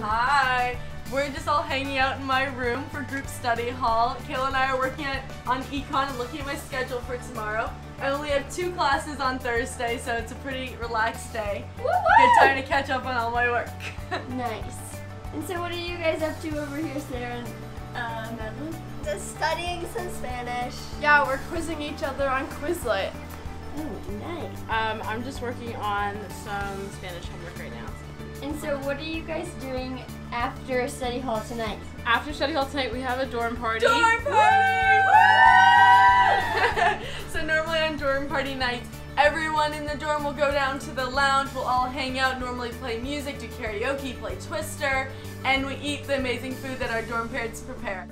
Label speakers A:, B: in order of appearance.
A: Hi. We're just all hanging out in my room for group study hall. Kayla and I are working at, on econ and looking at my schedule for tomorrow. I only have two classes on Thursday, so it's a pretty relaxed day. Good time to catch up on all my work.
B: Nice. And so what are you guys up to over here, Sarah and uh, Madeline?
C: Just studying some Spanish.
A: yeah, we're quizzing each other on Quizlet.
B: Oh, nice.
D: Um, I'm just working on some Spanish homework right now.
B: So what are you guys doing after study hall tonight?
D: After study hall tonight, we have a dorm party.
A: Dorm party! So normally on dorm party nights, everyone in the dorm will go down to the lounge. We'll all hang out, normally play music, do karaoke, play Twister, and we eat the amazing food that our dorm parents prepare.